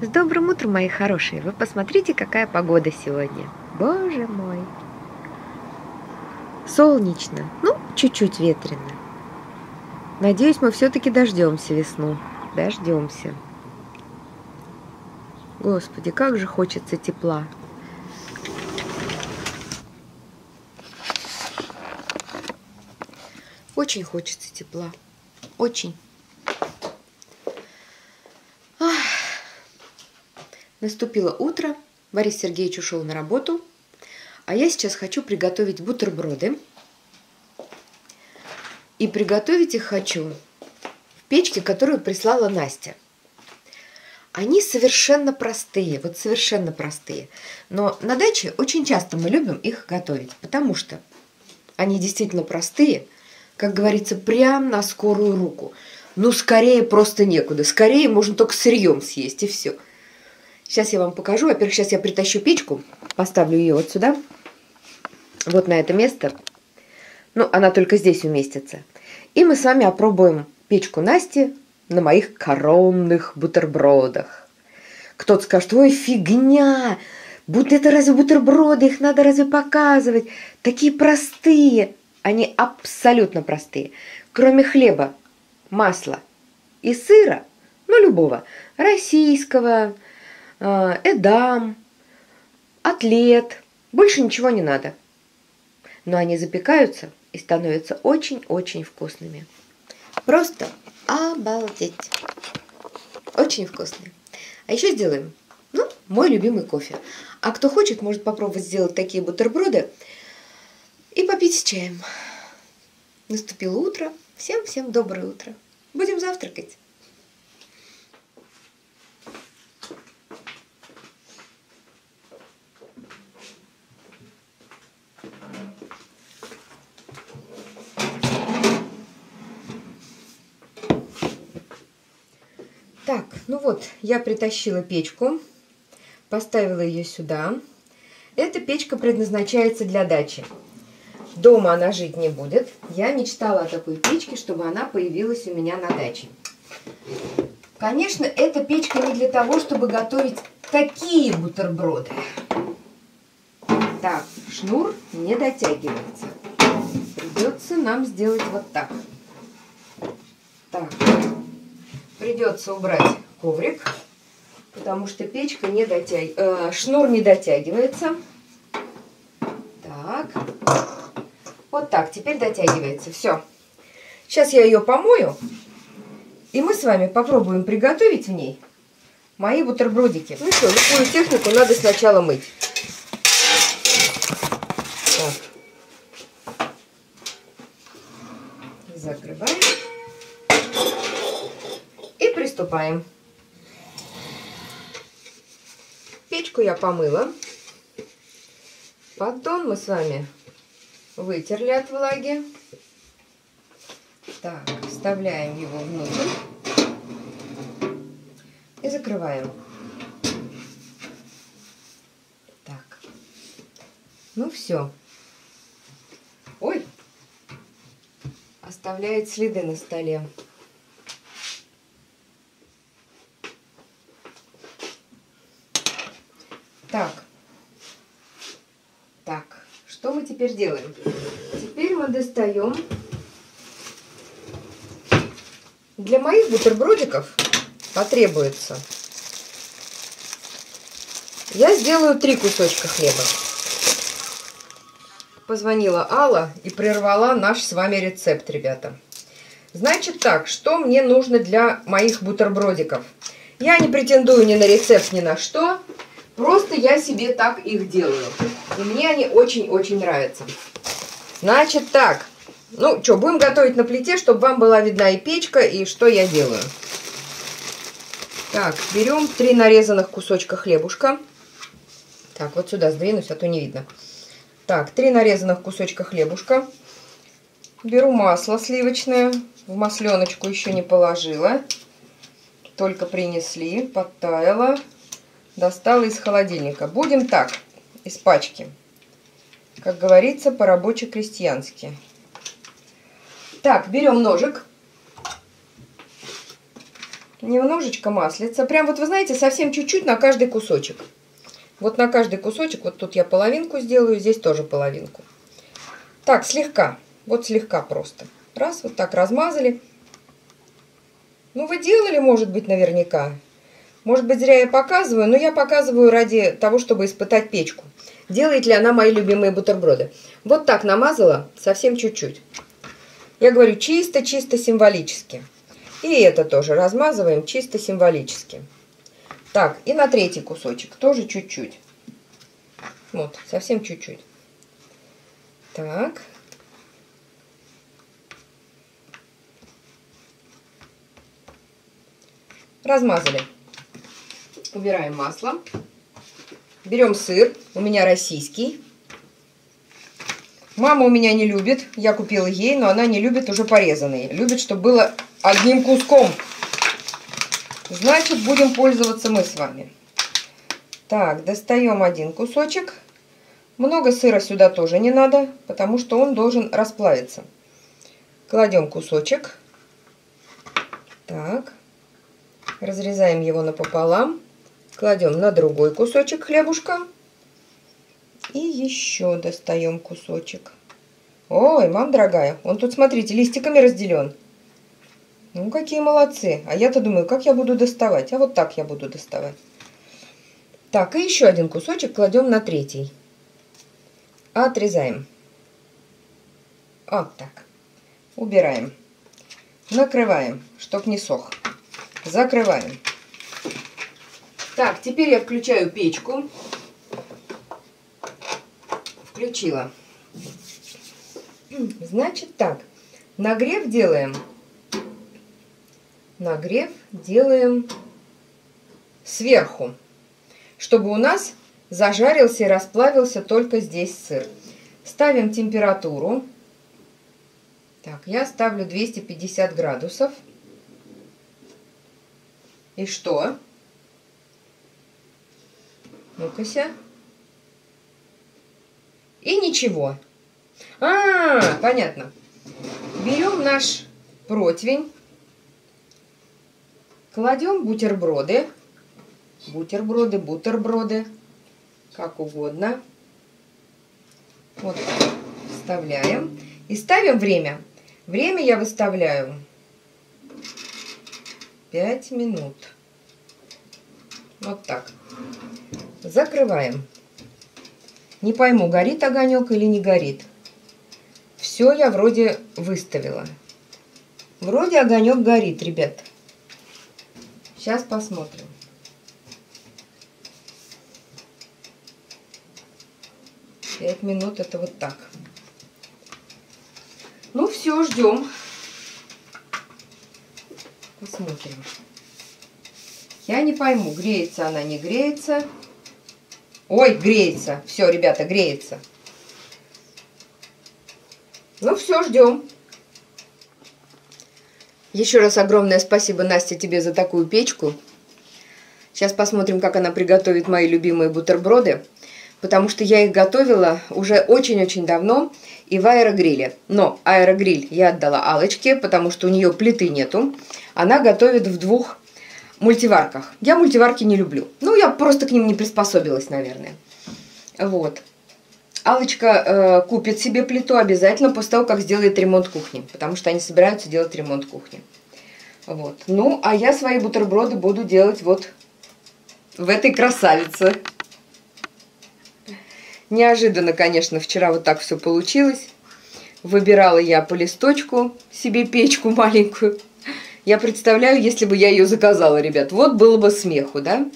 С добрым утром, мои хорошие! Вы посмотрите, какая погода сегодня. Боже мой! Солнечно, ну, чуть-чуть ветрено. Надеюсь, мы все-таки дождемся весну. Дождемся. Господи, как же хочется тепла. Очень хочется тепла. Очень. Наступило утро, Борис Сергеевич ушел на работу, а я сейчас хочу приготовить бутерброды. И приготовить их хочу в печке, которую прислала Настя. Они совершенно простые, вот совершенно простые. Но на даче очень часто мы любим их готовить, потому что они действительно простые, как говорится, прям на скорую руку. Ну, скорее просто некуда. Скорее можно только сырьем съесть, и все. Сейчас я вам покажу. Во-первых, сейчас я притащу печку, поставлю ее вот сюда, вот на это место. Ну, она только здесь уместится. И мы с вами опробуем печку Насти на моих коронных бутербродах. Кто-то скажет, ой, фигня, будто это разве бутерброды, их надо разве показывать? Такие простые. Они абсолютно простые. Кроме хлеба, масла и сыра, ну, любого, российского, эдам, атлет. Больше ничего не надо. Но они запекаются и становятся очень-очень вкусными. Просто обалдеть. Очень вкусные. А еще сделаем, ну, мой любимый кофе. А кто хочет, может попробовать сделать такие бутерброды и попить с чаем. Наступило утро. Всем-всем доброе утро. Будем завтракать. Так, ну вот, я притащила печку, поставила ее сюда. Эта печка предназначается для дачи. Дома она жить не будет. Я мечтала о такой печке, чтобы она появилась у меня на даче. Конечно, эта печка не для того, чтобы готовить такие бутерброды. Так, шнур не дотягивается. Придется нам сделать вот так. Так, придется убрать коврик, потому что печка не дотяг... э, шнур не дотягивается. Так. Вот так, теперь дотягивается. Все. Сейчас я ее помою, и мы с вами попробуем приготовить в ней мои бутербродики. Ну что, любую технику надо сначала мыть. Так. Закрываем приступаем. Печку я помыла. Поддон мы с вами вытерли от влаги. Так, вставляем его внутрь и закрываем. Так, ну все. Ой, оставляет следы на столе. Так. Так, что мы теперь делаем? Теперь мы достаем. Для моих бутербродиков потребуется. Я сделаю три кусочка хлеба. Позвонила Алла и прервала наш с вами рецепт, ребята. Значит так, что мне нужно для моих бутербродиков? Я не претендую ни на рецепт, ни на что. Просто я себе так их делаю. И мне они очень-очень нравятся. Значит так. Ну, что, будем готовить на плите, чтобы вам была видна и печка, и что я делаю. Так, берем три нарезанных кусочка хлебушка. Так, вот сюда сдвинусь, а то не видно. Так, три нарезанных кусочка хлебушка. Беру масло сливочное. В масленочку еще не положила. Только принесли, подтаяло достала из холодильника. Будем так, из пачки. Как говорится, немножечко маслица. Прям вот, вы знаете, совсем чуть-чуть на каждый кусочек. Вот на каждый кусочек, вот тут я половинку сделаю, здесь тоже половинку. Так, слегка, вот слегка просто. Раз, вот так размазали. Ну, вы делали, может быть, наверняка. Может быть, зря я показываю, но я показываю ради того, чтобы испытать печку. Делает ли она мои любимые бутерброды. Вот так намазала, совсем чуть-чуть. Я говорю чисто-чисто символически. И это тоже размазываем чисто символически. Так, и на третий кусочек тоже чуть-чуть. Вот, совсем чуть-чуть. Так. Размазали. Убираем масло. Берем сыр. У меня российский. Мама у меня не любит. Я купила ей, но она не любит уже порезанные. Любит, чтобы было одним куском. Значит, будем пользоваться мы с вами. Так, достаем один кусочек. Много сыра сюда тоже не надо, потому что он должен расплавиться. Кладем кусочек. Так. Разрезаем его напополам. Кладем на другой кусочек хлебушка. И еще достаем кусочек. Ой, мам дорогая, он тут, смотрите, листиками разделен. Ну, какие молодцы. А я-то думаю, как я буду доставать? А вот так я буду доставать. Так, и еще один кусочек кладем на третий. Отрезаем. Вот так. Убираем. Накрываем, чтоб не сох. Закрываем. Так, теперь я включаю печку. Включила. Значит так, нагрев делаем. Нагрев делаем сверху, чтобы у нас зажарился и расплавился только здесь сыр. Ставим температуру. Так, я ставлю 250 градусов. И что? Ну-ка-ся. И ничего. А, понятно. Берем наш противень, кладем бутерброды, бутерброды, бутерброды, как угодно. Вот вставляем. И ставим время. Время я выставляю 5 минут. Вот так. Закрываем. Не пойму, горит огонек или не горит. Все я вроде выставила. Вроде огонек горит, ребят. Сейчас посмотрим. Пять минут это вот так. Ну все, ждем. Посмотрим. Я не пойму, греется она, не греется. Ой, греется. Все, ребята, греется. Ну все, ждем. Еще раз огромное спасибо, Настя, тебе за такую печку. Сейчас посмотрим, как она приготовит мои любимые бутерброды. Потому что я их готовила уже очень-очень давно и в аэрогриле. Но аэрогриль я отдала Алочке, потому что у нее плиты нету. Она готовит в двух мультиварках. Я мультиварки не люблю. Ну, я просто к ним не приспособилась, наверное. Вот. Алочка э, купит себе плиту обязательно после того, как сделает ремонт кухни. Потому что они собираются делать ремонт кухни. Вот. Ну, а я свои бутерброды буду делать вот в этой красавице. Неожиданно, конечно, вчера вот так все получилось. Выбирала я по листочку себе печку маленькую. Я представляю, если бы я ее заказала, ребят. Вот было бы смеху, да?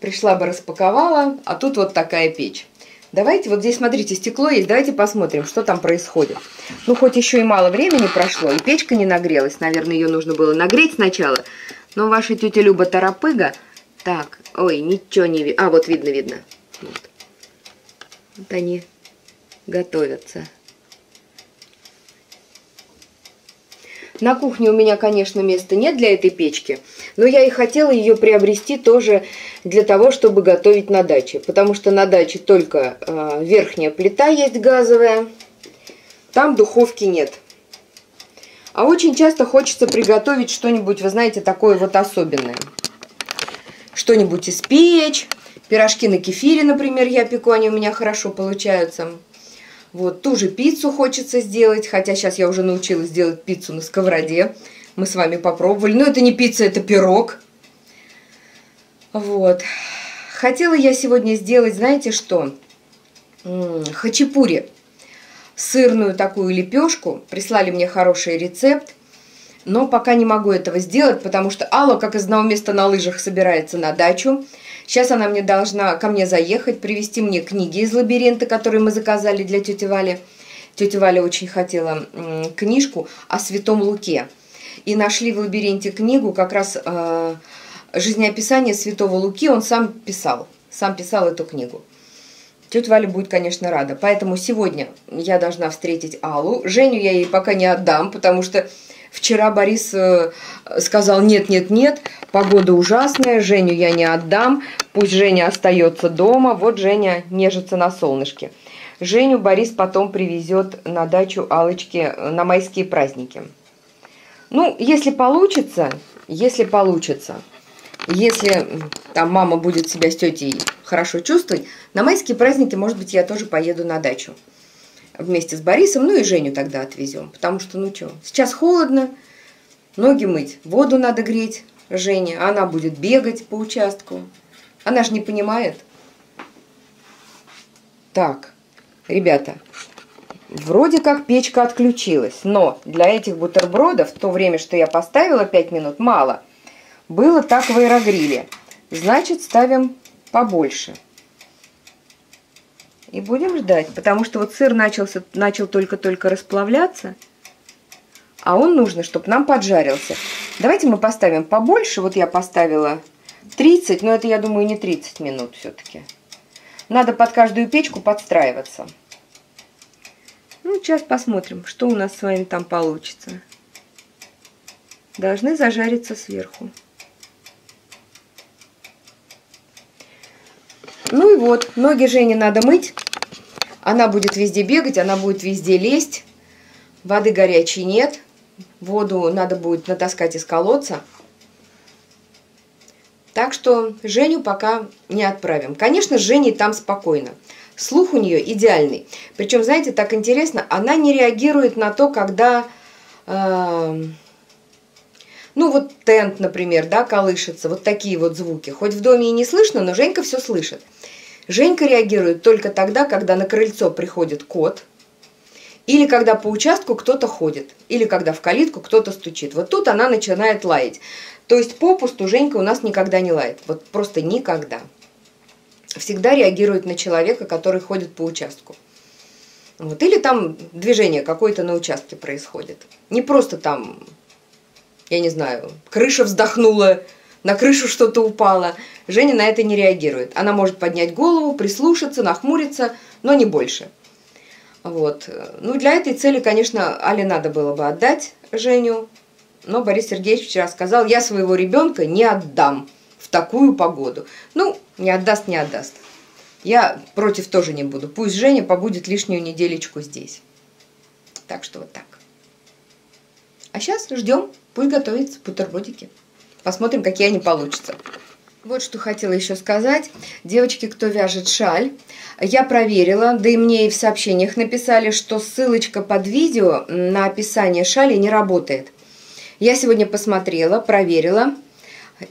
Пришла бы, распаковала, а тут вот такая печь. Давайте, вот здесь, смотрите, стекло есть, давайте посмотрим, что там происходит. Ну, хоть еще и мало времени прошло, и печка не нагрелась. Наверное, ее нужно было нагреть сначала. Но ваша тетя Люба торопыга. Так, ой, ничего не видно. А, вот видно, видно. Вот. вот они готовятся. На кухне у меня, конечно, места нет для этой печки, но я и хотела ее приобрести тоже для того, чтобы готовить на даче. Потому что на даче только э, верхняя плита есть газовая, там духовки нет. А очень часто хочется приготовить что-нибудь, вы знаете, такое вот особенное. Что-нибудь испечь. Пирожки на кефире, например, я пеку, они у меня хорошо получаются. Вот, ту же пиццу хочется сделать, хотя сейчас я уже научилась делать пиццу на сковороде. Мы с вами попробовали. Но это не пицца, это пирог. Вот. Хотела я сегодня сделать, знаете что? Хачапури. Сырную такую лепешку. Прислали мне хороший рецепт. Но пока не могу этого сделать, потому что Алла, как из одного места на лыжах, собирается на дачу. Сейчас она мне должна ко мне заехать, привезти мне книги из лабиринта, которые мы заказали для тети Вали. Тетя Валя очень хотела книжку о Святом Луке. И нашли в лабиринте книгу, как раз э, жизнеописание Святого Луки, он сам писал, сам писал эту книгу. Тетя Валя будет, конечно, рада. Поэтому сегодня я должна встретить Аллу. Женю я ей пока не отдам, потому что Вчера Борис э, сказал, нет, нет, нет, погода ужасная, Женю я не отдам, пусть Женя остается дома, вот Женя нежится на солнышке. Женю Борис потом привезет на дачу Алочки на майские праздники. Ну, если получится, если получится, если там мама будет себя с тетей хорошо чувствовать, на майские праздники, может быть, я тоже поеду на дачу вместе с Борисом, ну и Женю тогда отвезем. Потому что, ну что, сейчас холодно, ноги мыть, воду надо греть Жене, она будет бегать по участку. Она же не понимает. Так, ребята, вроде как печка отключилась, но для этих бутербродов то время, что я поставила 5 минут, мало. Было так в аэрогриле. Значит, ставим побольше. И будем ждать, потому что вот сыр начался, начал только-только расплавляться, а он нужно, чтобы нам поджарился. Давайте мы поставим побольше. Вот я поставила 30, но это, я думаю, не 30 минут все-таки. Надо под каждую печку подстраиваться. Ну, сейчас посмотрим, что у нас с вами там получится. Должны зажариться сверху. Ну и вот, ноги Жене надо мыть. Она будет везде бегать, она будет везде лезть. Воды горячей нет. Воду надо будет натаскать из колодца. Так что Женю пока не отправим. Конечно, Жене там спокойно. Слух у нее идеальный. Причем, знаете, так интересно, она не реагирует на то, когда... Э, ну, вот тент, например, да, колышется, вот такие вот звуки. Хоть в доме и не слышно, но Женька все слышит. Женька реагирует только тогда, когда на крыльцо приходит кот, или когда по участку кто-то ходит, или когда в калитку кто-то стучит. Вот тут она начинает лаять. То есть попусту Женька у нас никогда не лает. Вот просто никогда. Всегда реагирует на человека, который ходит по участку. Вот. Или там движение какое-то на участке происходит. Не просто там, я не знаю, крыша вздохнула, на крышу что-то упало. Женя на это не реагирует. Она может поднять голову, прислушаться, нахмуриться, но не больше. Вот. Ну, для этой цели, конечно, Але надо было бы отдать Женю, но Борис Сергеевич вчера сказал, я своего ребенка не отдам в такую погоду. Ну, не отдаст, не отдаст. Я против тоже не буду. Пусть Женя побудет лишнюю неделечку здесь. Так что вот так. А сейчас ждем, пусть готовятся бутербродики. Посмотрим, какие они получатся. Вот что хотела еще сказать. Девочки, кто вяжет шаль, я проверила, да и мне и в сообщениях написали, что ссылочка под видео на описание шали не работает. Я сегодня посмотрела, проверила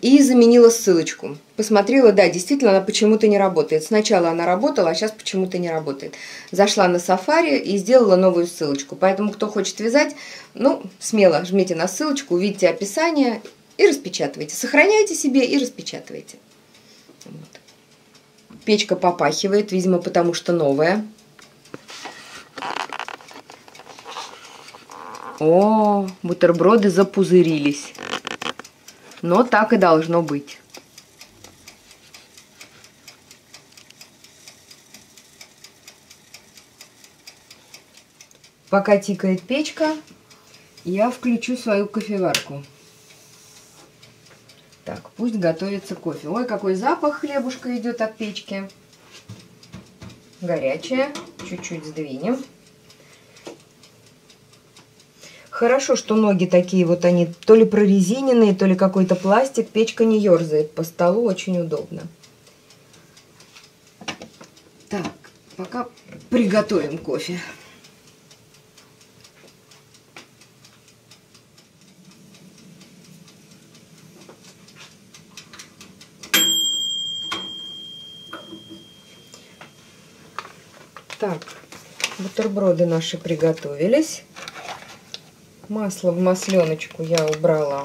и заменила ссылочку. Посмотрела, да, действительно, она почему-то не работает. Сначала она работала, а сейчас почему-то не работает. Зашла на Safari и сделала новую ссылочку. Поэтому, кто хочет вязать, ну, смело жмите на ссылочку, увидите описание и распечатывайте. Сохраняйте себе и распечатывайте. Вот. Печка попахивает, видимо, потому что новая. О, бутерброды запузырились. Но так и должно быть. Пока тикает печка, я включу свою кофеварку. Так, пусть готовится кофе. Ой, какой запах хлебушка идет от печки. Горячая. Чуть-чуть сдвинем. Хорошо, что ноги такие вот они то ли прорезиненные, то ли какой-то пластик. Печка не ерзает по столу, очень удобно. Так, пока приготовим кофе. Так, бутерброды наши приготовились. Масло в масленочку я убрала.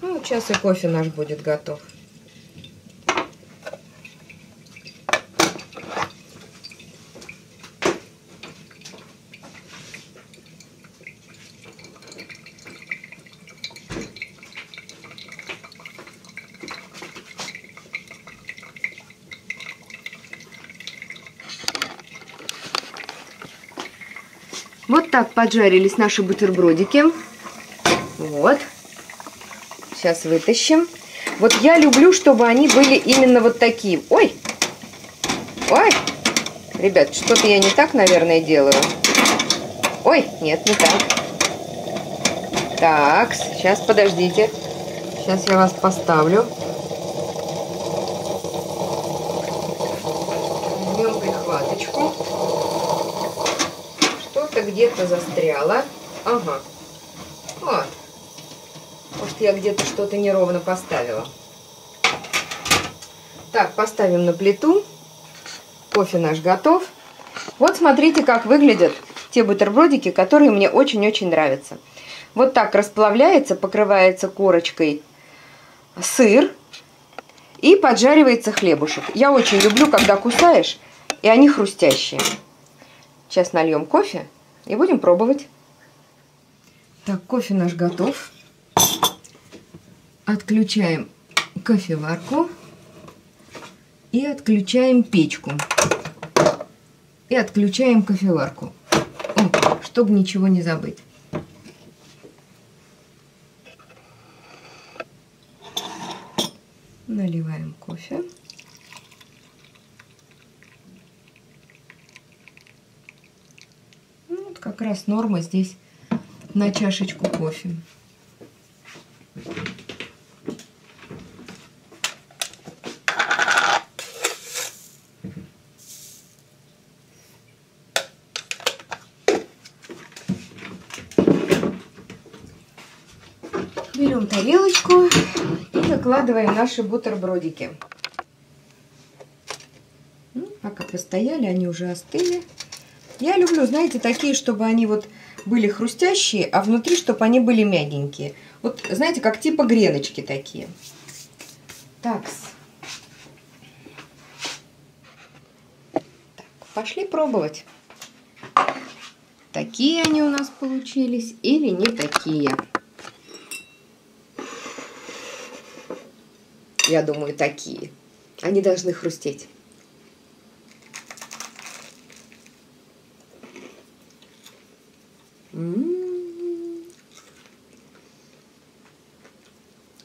Ну, сейчас и кофе наш будет готов. Вот так поджарились наши бутербродики. Вот. Сейчас вытащим. Вот я люблю, чтобы они были именно вот такие. Ой! Ой! Ребят, что-то я не так, наверное, делаю. Ой, нет, не так. Так, сейчас подождите. Сейчас я вас поставлю. Где-то застряла. Ага. Вот. Может, я где-то что-то неровно поставила. Так, поставим на плиту. Кофе наш готов. Вот смотрите, как выглядят те бутербродики, которые мне очень-очень нравятся. Вот так расплавляется, покрывается корочкой сыр и поджаривается хлебушек. Я очень люблю, когда кусаешь, и они хрустящие. Сейчас нальем кофе. И будем пробовать. Так, кофе наш готов. Отключаем кофеварку. И отключаем печку. И отключаем кофеварку. чтобы ничего не забыть. Наливаем кофе. как раз норма здесь на чашечку кофе. Берем тарелочку и выкладываем наши бутербродики. Ну, пока постояли, они уже остыли. Я люблю, знаете, такие, чтобы они вот были хрустящие, а внутри, чтобы они были мягенькие. Вот, знаете, как типа греночки такие. Так. так пошли пробовать. Такие они у нас получились или не такие. Я думаю, такие. Они должны хрустеть.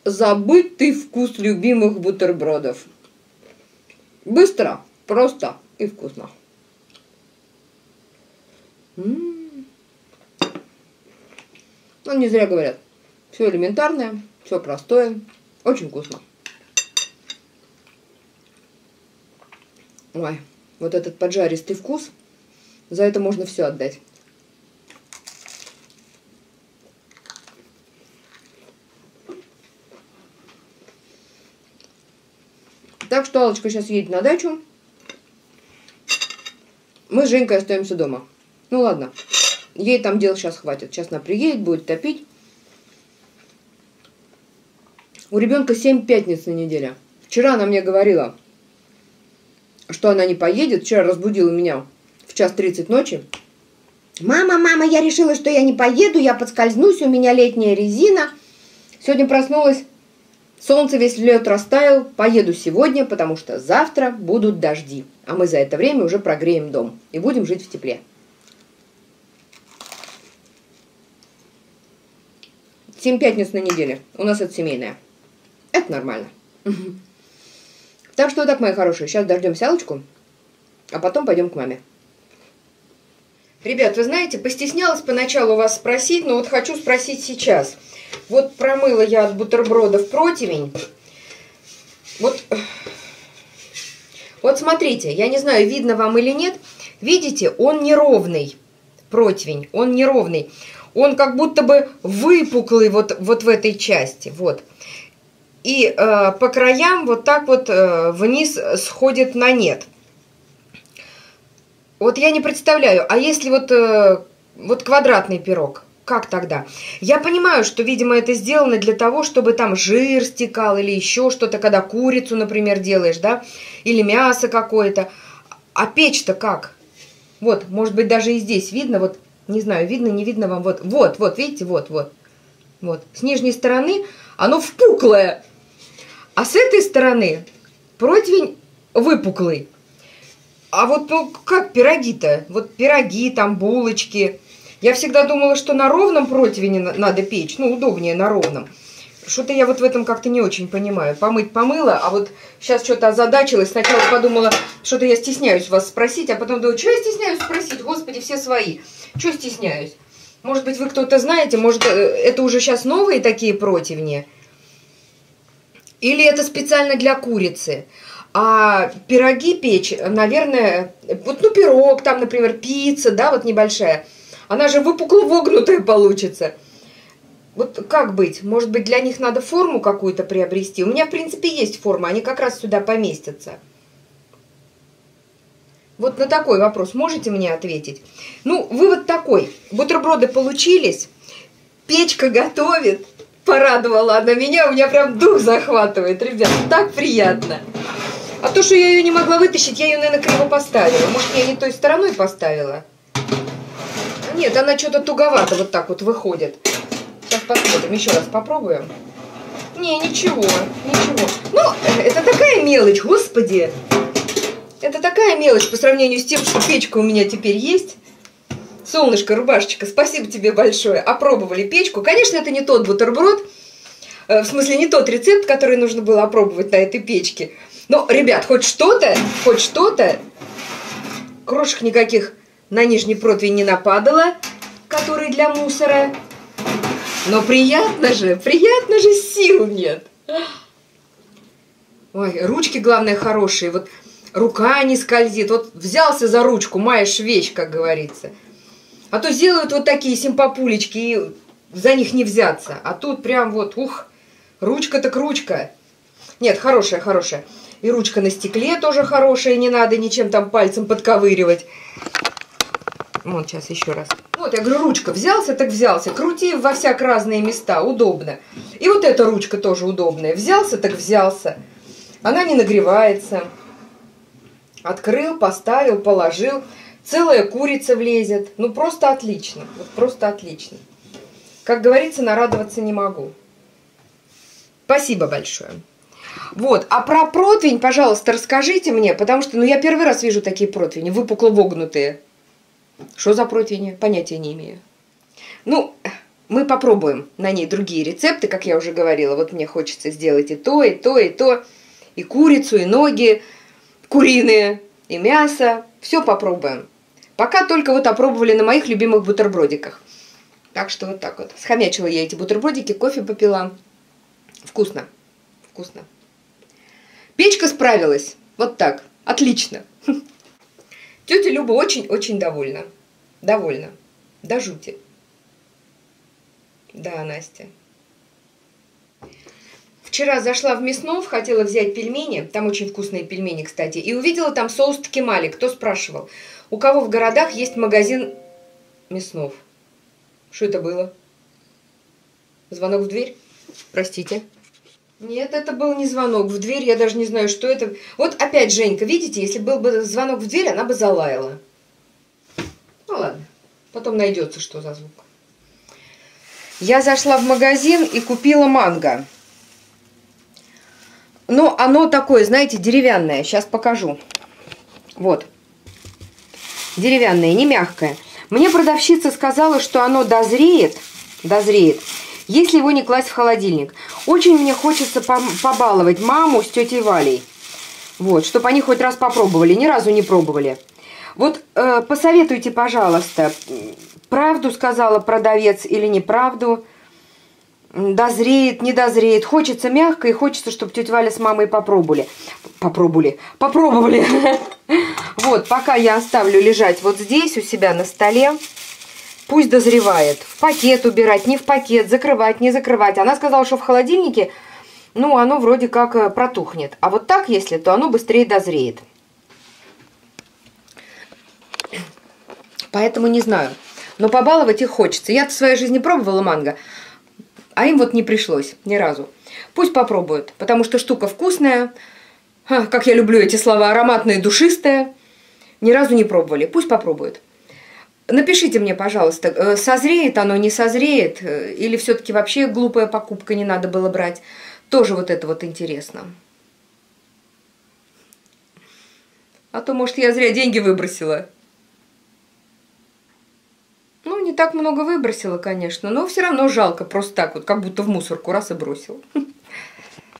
Забытый вкус любимых бутербродов. Быстро, просто и вкусно. Ну, не зря говорят. Все элементарное, все простое, очень вкусно. Ой, вот этот поджаристый вкус, за это можно все отдать. Так что Аллочка сейчас едет на дачу. Мы с Женькой остаемся дома. Ну ладно. Ей там дел сейчас хватит. Сейчас она приедет, будет топить. У ребенка 7 пятниц на неделе. Вчера она мне говорила, что она не поедет. Вчера разбудила меня в час 30 ночи. Мама, мама, я решила, что я не поеду, я подскользнусь, у меня летняя резина. Сегодня проснулась Солнце весь лед растаял, поеду сегодня, потому что завтра будут дожди, а мы за это время уже прогреем дом и будем жить в тепле. Семь пятниц на неделе. У нас это семейное. Это нормально. Так что так, мои хорошие, сейчас дождемся Алочку, а потом пойдем к маме. Ребят, вы знаете, постеснялась поначалу вас спросить, но вот хочу спросить сейчас – вот промыла я от бутербродов противень. Вот, вот смотрите, я не знаю, видно вам или нет. Видите, он неровный, противень, он неровный. Он как будто бы выпуклый вот, вот в этой части, вот. И э, по краям вот так вот э, вниз сходит на нет. Вот я не представляю, а если вот, э, вот квадратный пирог, как тогда? Я понимаю, что, видимо, это сделано для того, чтобы там жир стекал или еще что-то, когда курицу, например, делаешь, да, или мясо какое-то. А печь-то как? Вот, может быть, даже и здесь видно, вот, не знаю, видно, не видно вам, вот, вот, вот, видите, вот, вот, вот. С нижней стороны оно впуклое, а с этой стороны противень выпуклый. А вот ну, как пироги-то? Вот пироги, там булочки. Я всегда думала, что на ровном противне надо печь, ну, удобнее на ровном. Что-то я вот в этом как-то не очень понимаю. Помыть помыла, а вот сейчас что-то озадачилась. Сначала подумала, что-то я стесняюсь вас спросить, а потом думаю, что я стесняюсь спросить? Господи, все свои. Что стесняюсь? Может быть, вы кто-то знаете, может, э, это уже сейчас новые такие противни? Или это специально для курицы? А пироги печь, наверное, вот ну пирог, там, например, пицца, да, вот небольшая, она же выпукло вогнутая получится. Вот как быть? Может быть, для них надо форму какую-то приобрести? У меня, в принципе, есть форма, они как раз сюда поместятся. Вот на такой вопрос можете мне ответить? Ну, вывод такой. Бутерброды получились, печка готовит, порадовала она меня, у меня прям дух захватывает, ребят, так приятно. А то, что я ее не могла вытащить, я ее, наверное, криво поставила. Может, я не той стороной поставила? Нет, она что-то туговато вот так вот выходит. Сейчас посмотрим, еще раз попробуем. Не, ничего, ничего. Ну, это такая мелочь, господи. Это такая мелочь по сравнению с тем, что печка у меня теперь есть. Солнышко, рубашечка, спасибо тебе большое. Опробовали печку. Конечно, это не тот бутерброд, э, в смысле, не тот рецепт, который нужно было опробовать на этой печке. Но, ребят, хоть что-то, хоть что-то, крошек никаких на нижний противень не нападало, который для мусора. Но приятно же, приятно же, сил нет. Ой, ручки, главное, хорошие. Вот рука не скользит. Вот взялся за ручку, маешь вещь, как говорится. А то сделают вот такие симпапулечки, и за них не взяться. А тут прям вот, ух, ручка так ручка. Нет, хорошая, хорошая. И ручка на стекле тоже хорошая, не надо ничем там пальцем подковыривать. Вот, сейчас еще раз. Вот, я говорю, ручка взялся, так взялся. Крути во всяк разные места, удобно. И вот эта ручка тоже удобная. Взялся, так взялся. Она не нагревается. Открыл, поставил, положил. Целая курица влезет. Ну, просто отлично. Вот просто отлично. Как говорится, нарадоваться не могу. Спасибо большое. Вот, а про противень, пожалуйста, расскажите мне, потому что, ну, я первый раз вижу такие противни, выпукло вогнутые. Что за противни? Понятия не имею. Ну, мы попробуем на ней другие рецепты, как я уже говорила. Вот мне хочется сделать и то, и то, и то. И курицу, и ноги куриные, и мясо. Все попробуем. Пока только вот опробовали на моих любимых бутербродиках. Так что вот так вот. Схомячила я эти бутербродики, кофе попила. Вкусно. Вкусно. Печка справилась. Вот так. Отлично. Тетя Люба очень-очень довольна. Довольна. До жути. Да, Настя. Вчера зашла в Мяснов, хотела взять пельмени, там очень вкусные пельмени, кстати, и увидела там соус ткемали. Кто спрашивал? У кого в городах есть магазин Мяснов? Что это было? Звонок в дверь? Простите. Нет, это был не звонок в дверь, я даже не знаю, что это. Вот опять Женька, видите, если был бы звонок в дверь, она бы залаяла. Ну ладно, потом найдется, что за звук. Я зашла в магазин и купила манго. Но оно такое, знаете, деревянное. Сейчас покажу. Вот. Деревянное, не мягкое. Мне продавщица сказала, что оно дозреет, дозреет если его не класть в холодильник. Очень мне хочется побаловать маму с тетей Валей. Вот, чтобы они хоть раз попробовали. Ни разу не пробовали. Вот э, посоветуйте, пожалуйста, правду сказала продавец или неправду. Дозреет, не дозреет. Хочется мягко и хочется, чтобы тетя Валя с мамой попробовали. Попробовали. Попробовали. Вот, пока я оставлю лежать вот здесь у себя на столе. Пусть дозревает. В пакет убирать, не в пакет, закрывать, не закрывать. Она сказала, что в холодильнике, ну, оно вроде как э, протухнет. А вот так, если, то оно быстрее дозреет. Поэтому не знаю. Но побаловать их хочется. Я в своей жизни пробовала манго, а им вот не пришлось ни разу. Пусть попробуют, потому что штука вкусная, как я люблю эти слова, ароматная душистая. Ни разу не пробовали. Пусть попробуют. Напишите мне, пожалуйста, э, созреет оно, не созреет, э, или все-таки вообще глупая покупка не надо было брать. Тоже вот это вот интересно. А то, может, я зря деньги выбросила. Ну, не так много выбросила, конечно, но все равно жалко, просто так вот, как будто в мусорку раз и бросил.